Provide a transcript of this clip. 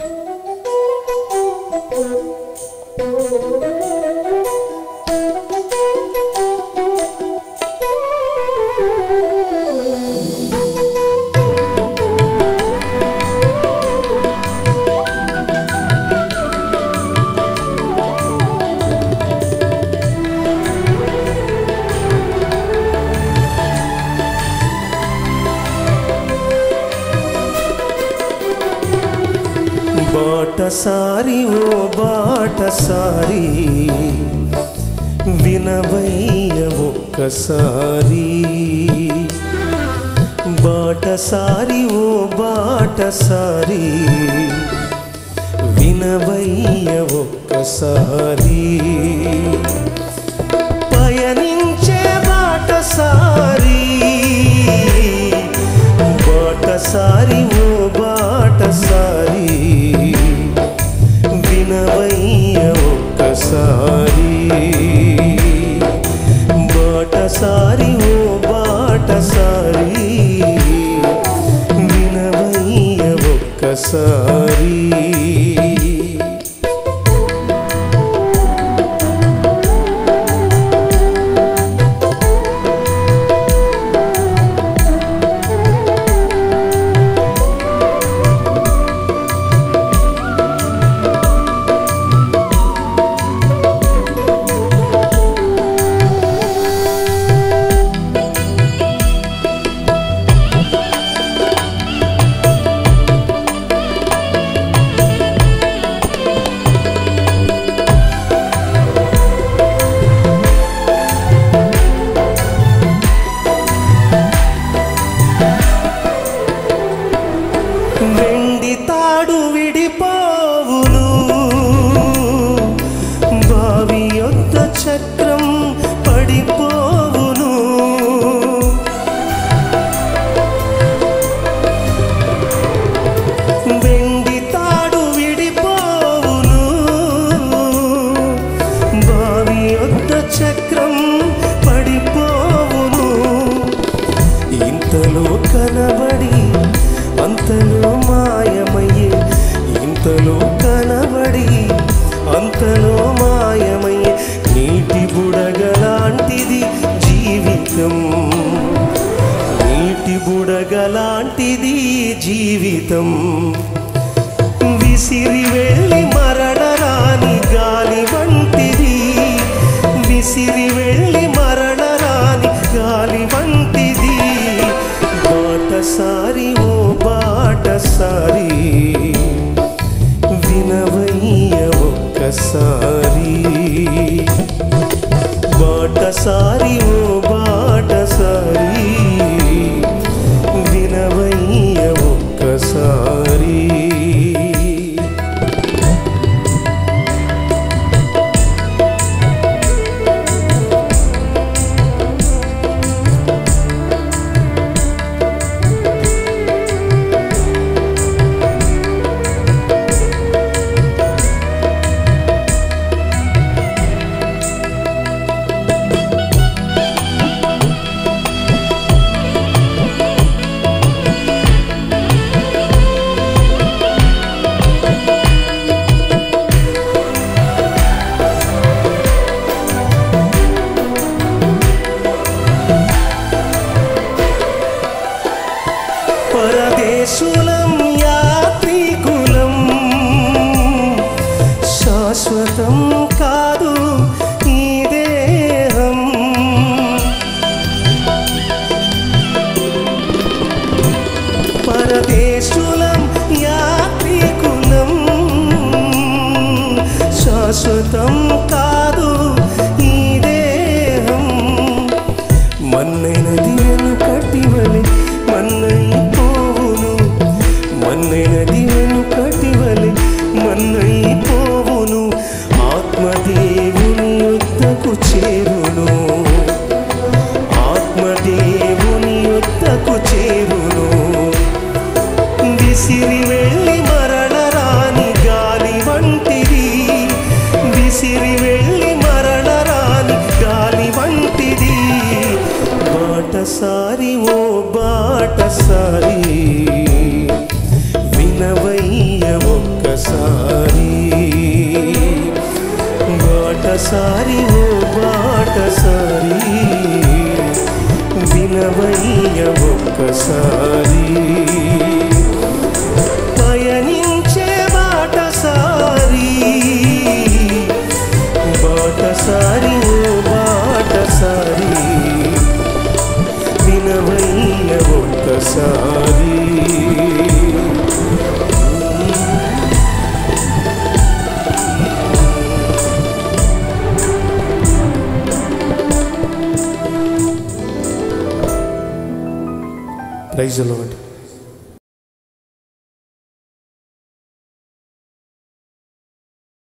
Thank you. బాటసారి ఓ బాటసారి వినవయ్య ఒక్కసారి. బాటసారి ఓ బాటసారి వినవయ్య ఒక్కసారి. ఒక్కసారి ఇంతలో కనబడి అంతలో మాయమయ్యే ఇంతలో కనబడి అంతలో మాయమయ్యే నీటి బుడగలాంటిది జీవితం. నీటి బుడగలాంటిది జీవితం. పరదేశులం యాత్రికులం. శాశ్వతం కాదు ఈ దేహం. మన్నైన దివెను కట్టివలే మన్నై పోవును మన్నైన మన్నైపోవును. మన్నైనది మన్నై పోవును ఆత్మదేవుని యుద్ధకు చేరును. ఆత్మదేవుని యుద్ధకు చేరును. విసిరి వెళ్ళి మరణ రాని గాలి వంటిది. విసిరి వెళ్ళి మరణ రాని గాలి వంటిది. బాటసారి ఓ బాటసారి వినవయ్య ఒక్కసారి. బాటసారి ఒక్కసారి ప్రైజ్ లాడ్